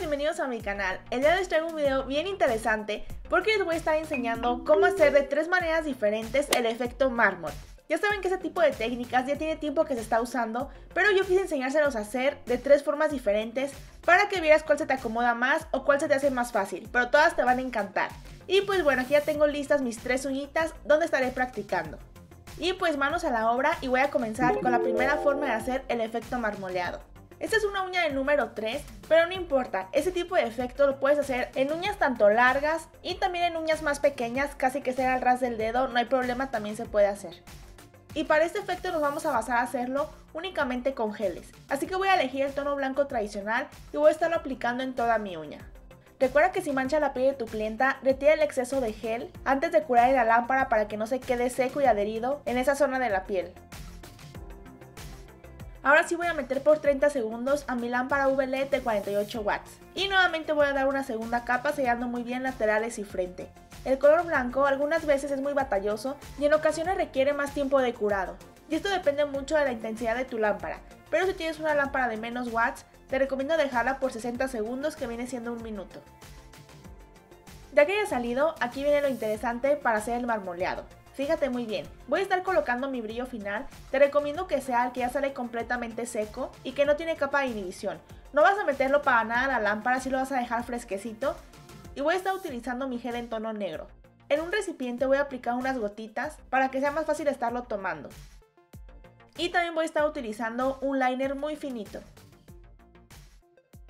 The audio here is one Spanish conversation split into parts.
bienvenidos a mi canal. El día de hoy traigo un video bien interesante porque les voy a estar enseñando cómo hacer de tres maneras diferentes el efecto mármol. Ya saben que ese tipo de técnicas ya tiene tiempo que se está usando, pero yo quise enseñárselos a hacer de tres formas diferentes para que vieras cuál se te acomoda más o cuál se te hace más fácil, pero todas te van a encantar. Y pues bueno, aquí ya tengo listas mis tres uñitas donde estaré practicando. Y pues manos a la obra y voy a comenzar con la primera forma de hacer el efecto marmoleado. Esta es una uña de número 3, pero no importa, ese tipo de efecto lo puedes hacer en uñas tanto largas y también en uñas más pequeñas, casi que sea al ras del dedo, no hay problema, también se puede hacer. Y para este efecto nos vamos a basar a hacerlo únicamente con geles, así que voy a elegir el tono blanco tradicional y voy a estarlo aplicando en toda mi uña. Recuerda que si mancha la piel de tu clienta, retira el exceso de gel antes de curar en la lámpara para que no se quede seco y adherido en esa zona de la piel. Ahora sí voy a meter por 30 segundos a mi lámpara UV de 48 watts. Y nuevamente voy a dar una segunda capa sellando muy bien laterales y frente. El color blanco algunas veces es muy batalloso y en ocasiones requiere más tiempo de curado. Y esto depende mucho de la intensidad de tu lámpara. Pero si tienes una lámpara de menos watts, te recomiendo dejarla por 60 segundos que viene siendo un minuto. Ya que haya salido, aquí viene lo interesante para hacer el marmoleado. Fíjate muy bien, voy a estar colocando mi brillo final, te recomiendo que sea el que ya sale completamente seco y que no tiene capa de inhibición. No vas a meterlo para nada a la lámpara, si lo vas a dejar fresquecito. Y voy a estar utilizando mi gel en tono negro. En un recipiente voy a aplicar unas gotitas para que sea más fácil estarlo tomando. Y también voy a estar utilizando un liner muy finito.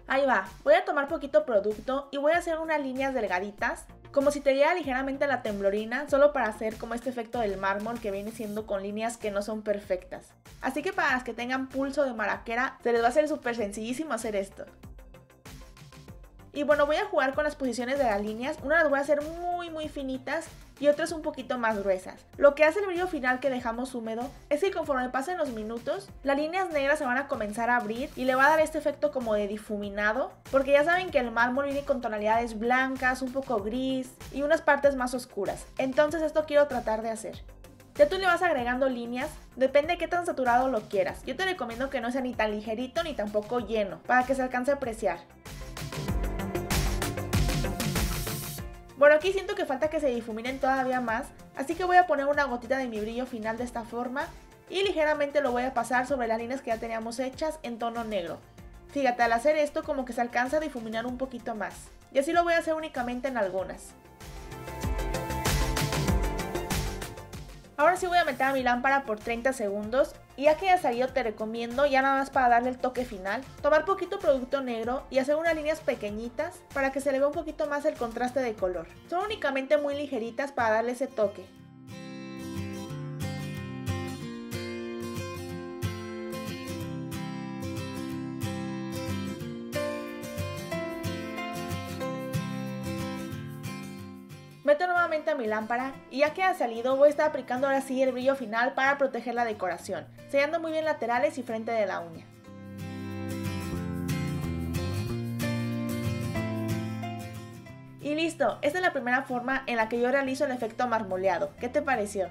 Ahí va, voy a tomar poquito producto y voy a hacer unas líneas delgaditas como si te diera ligeramente la temblorina, solo para hacer como este efecto del mármol que viene siendo con líneas que no son perfectas. Así que para las que tengan pulso de maraquera, se les va a hacer súper sencillísimo hacer esto. Y bueno, voy a jugar con las posiciones de las líneas. Una las voy a hacer muy muy finitas y otras un poquito más gruesas. Lo que hace el brillo final que dejamos húmedo es que conforme pasen los minutos, las líneas negras se van a comenzar a abrir y le va a dar este efecto como de difuminado, porque ya saben que el mármol viene con tonalidades blancas, un poco gris y unas partes más oscuras. Entonces esto quiero tratar de hacer. Ya tú le vas agregando líneas, depende de qué tan saturado lo quieras. Yo te recomiendo que no sea ni tan ligerito ni tampoco lleno, para que se alcance a apreciar. Bueno, aquí siento que falta que se difuminen todavía más, así que voy a poner una gotita de mi brillo final de esta forma y ligeramente lo voy a pasar sobre las líneas que ya teníamos hechas en tono negro. Fíjate, al hacer esto como que se alcanza a difuminar un poquito más. Y así lo voy a hacer únicamente en algunas. Ahora sí voy a meter a mi lámpara por 30 segundos y ya que ya salido te recomiendo, ya nada más para darle el toque final, tomar poquito producto negro y hacer unas líneas pequeñitas para que se le vea un poquito más el contraste de color. Son únicamente muy ligeritas para darle ese toque. Meto nuevamente a mi lámpara y ya que ha salido voy a estar aplicando ahora sí el brillo final para proteger la decoración, sellando muy bien laterales y frente de la uña. Y listo, esta es la primera forma en la que yo realizo el efecto marmoleado. ¿Qué te pareció?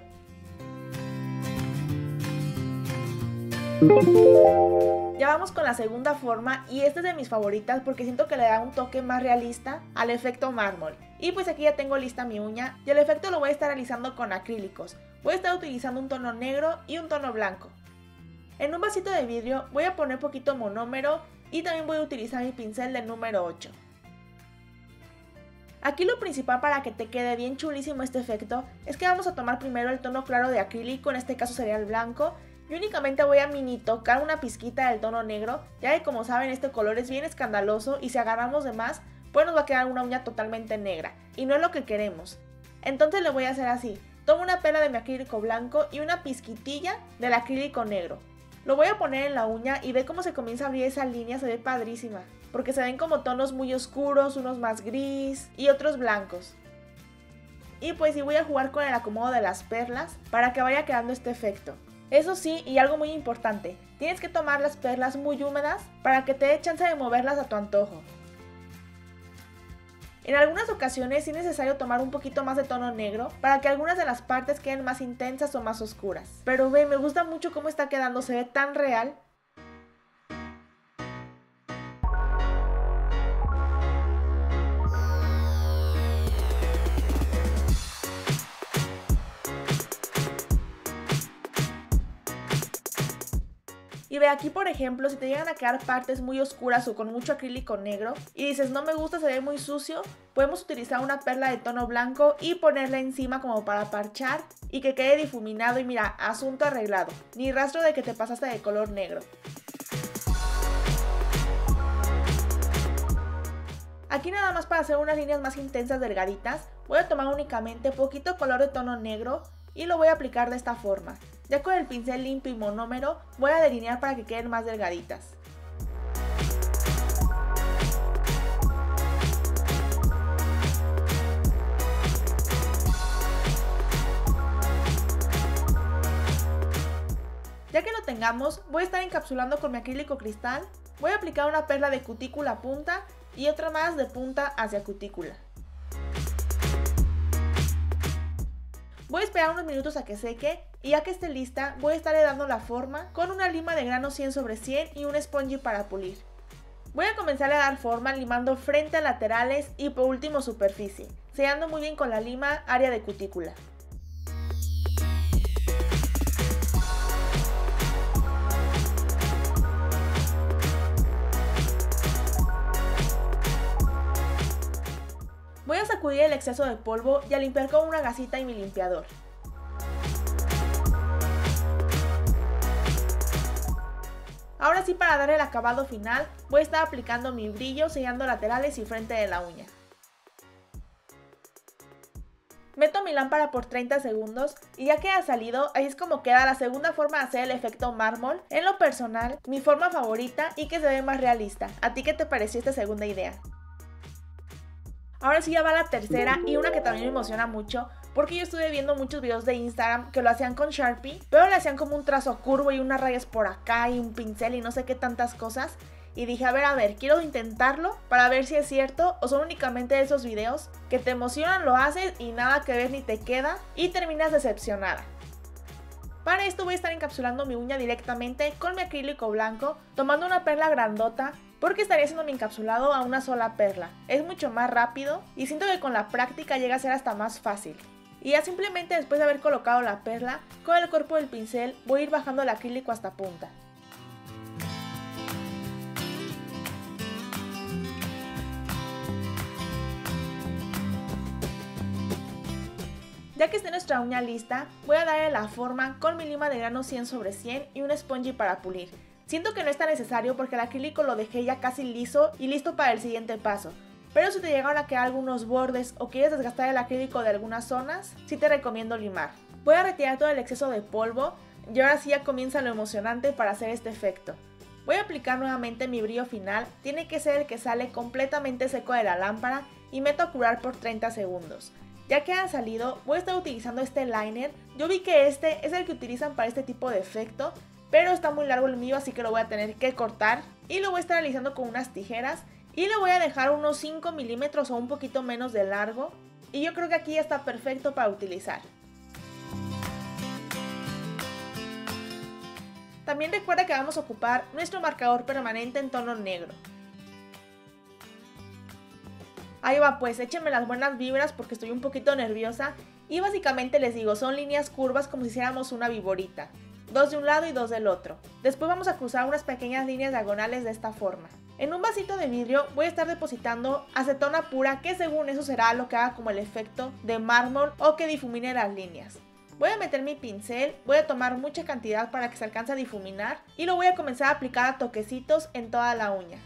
Ya vamos con la segunda forma y esta es de mis favoritas porque siento que le da un toque más realista al efecto mármol. Y pues aquí ya tengo lista mi uña y el efecto lo voy a estar realizando con acrílicos. Voy a estar utilizando un tono negro y un tono blanco. En un vasito de vidrio voy a poner poquito monómero y también voy a utilizar mi pincel del número 8. Aquí lo principal para que te quede bien chulísimo este efecto es que vamos a tomar primero el tono claro de acrílico, en este caso sería el blanco, y únicamente voy a mini tocar una pizquita del tono negro, ya que como saben este color es bien escandaloso y si agarramos de más, pues nos va a quedar una uña totalmente negra, y no es lo que queremos. Entonces lo voy a hacer así, tomo una pela de mi acrílico blanco y una pizquitilla del acrílico negro. Lo voy a poner en la uña y ve cómo se comienza a abrir esa línea, se ve padrísima, porque se ven como tonos muy oscuros, unos más gris y otros blancos. Y pues sí voy a jugar con el acomodo de las perlas para que vaya quedando este efecto. Eso sí, y algo muy importante, tienes que tomar las perlas muy húmedas para que te dé chance de moverlas a tu antojo. En algunas ocasiones es necesario tomar un poquito más de tono negro para que algunas de las partes queden más intensas o más oscuras. Pero ve, me gusta mucho cómo está quedando, se ve tan real Ve aquí por ejemplo, si te llegan a quedar partes muy oscuras o con mucho acrílico negro y dices no me gusta, se ve muy sucio, podemos utilizar una perla de tono blanco y ponerla encima como para parchar y que quede difuminado y mira, asunto arreglado, ni rastro de que te pasaste de color negro. Aquí nada más para hacer unas líneas más intensas delgaditas, voy a tomar únicamente poquito color de tono negro y lo voy a aplicar de esta forma. Ya con el pincel limpio y monómero voy a delinear para que queden más delgaditas. Ya que lo tengamos, voy a estar encapsulando con mi acrílico cristal, voy a aplicar una perla de cutícula punta y otra más de punta hacia cutícula. Voy a esperar unos minutos a que seque y ya que esté lista voy a estarle dando la forma con una lima de grano 100 sobre 100 y un spongy para pulir. Voy a comenzar a dar forma limando frente a laterales y por último superficie, sellando muy bien con la lima área de cutícula. A sacudir el exceso de polvo y a limpiar con una gasita y mi limpiador. Ahora sí para dar el acabado final voy a estar aplicando mi brillo sellando laterales y frente de la uña. Meto mi lámpara por 30 segundos y ya que ha salido, ahí es como queda la segunda forma de hacer el efecto mármol. En lo personal, mi forma favorita y que se ve más realista. ¿A ti qué te pareció esta segunda idea? Ahora sí ya va la tercera y una que también me emociona mucho porque yo estuve viendo muchos videos de Instagram que lo hacían con Sharpie, pero le hacían como un trazo curvo y unas rayas por acá y un pincel y no sé qué tantas cosas. Y dije, a ver, a ver, quiero intentarlo para ver si es cierto o son únicamente esos videos que te emocionan, lo haces y nada que ver ni te queda y terminas decepcionada. Para esto voy a estar encapsulando mi uña directamente con mi acrílico blanco, tomando una perla grandota porque estaría haciendo mi encapsulado a una sola perla. Es mucho más rápido y siento que con la práctica llega a ser hasta más fácil. Y ya simplemente después de haber colocado la perla, con el cuerpo del pincel voy a ir bajando el acrílico hasta punta. Ya que esté nuestra uña lista, voy a darle la forma con mi lima de grano 100 sobre 100 y un spongy para pulir. Siento que no es tan necesario porque el acrílico lo dejé ya casi liso y listo para el siguiente paso. Pero si te llegaron a quedar algunos bordes o quieres desgastar el acrílico de algunas zonas, sí te recomiendo limar. Voy a retirar todo el exceso de polvo y ahora sí ya comienza lo emocionante para hacer este efecto. Voy a aplicar nuevamente mi brillo final, tiene que ser el que sale completamente seco de la lámpara y meto a curar por 30 segundos. Ya que han salido, voy a estar utilizando este liner, yo vi que este es el que utilizan para este tipo de efecto, pero está muy largo el mío así que lo voy a tener que cortar. Y lo voy a estar realizando con unas tijeras. Y le voy a dejar unos 5 milímetros o un poquito menos de largo. Y yo creo que aquí ya está perfecto para utilizar. También recuerda que vamos a ocupar nuestro marcador permanente en tono negro. Ahí va pues, échenme las buenas vibras porque estoy un poquito nerviosa. Y básicamente les digo, son líneas curvas como si hiciéramos una viborita dos de un lado y dos del otro. Después vamos a cruzar unas pequeñas líneas diagonales de esta forma. En un vasito de vidrio voy a estar depositando acetona pura que según eso será lo que haga como el efecto de mármol o que difumine las líneas. Voy a meter mi pincel, voy a tomar mucha cantidad para que se alcance a difuminar y lo voy a comenzar a aplicar a toquecitos en toda la uña.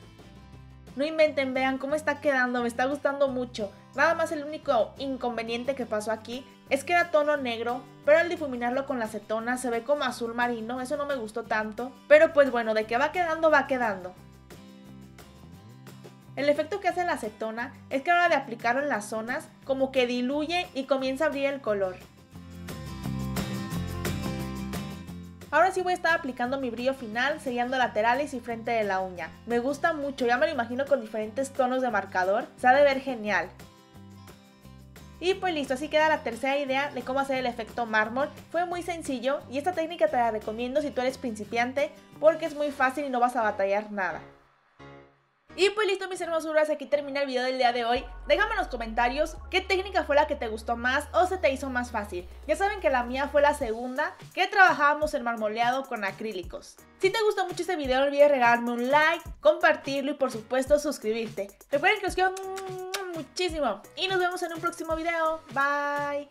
No inventen, vean cómo está quedando, me está gustando mucho. Nada más el único inconveniente que pasó aquí es que era tono negro, pero al difuminarlo con la acetona se ve como azul marino, eso no me gustó tanto. Pero pues bueno, de que va quedando, va quedando. El efecto que hace la acetona es que a la hora de aplicarlo en las zonas, como que diluye y comienza a abrir el color. Ahora sí voy a estar aplicando mi brillo final, sellando laterales y frente de la uña. Me gusta mucho, ya me lo imagino con diferentes tonos de marcador, se ha de ver genial. Y pues listo, así queda la tercera idea de cómo hacer el efecto mármol. Fue muy sencillo y esta técnica te la recomiendo si tú eres principiante porque es muy fácil y no vas a batallar nada. Y pues listo mis hermosuras, aquí termina el video del día de hoy. Déjame en los comentarios qué técnica fue la que te gustó más o se te hizo más fácil. Ya saben que la mía fue la segunda, que trabajábamos el marmoleado con acrílicos. Si te gustó mucho este video no olvides regalarme un like, compartirlo y por supuesto suscribirte. Recuerden que os quiero muchísimo y nos vemos en un próximo video. Bye.